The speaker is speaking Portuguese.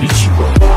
Curitiba.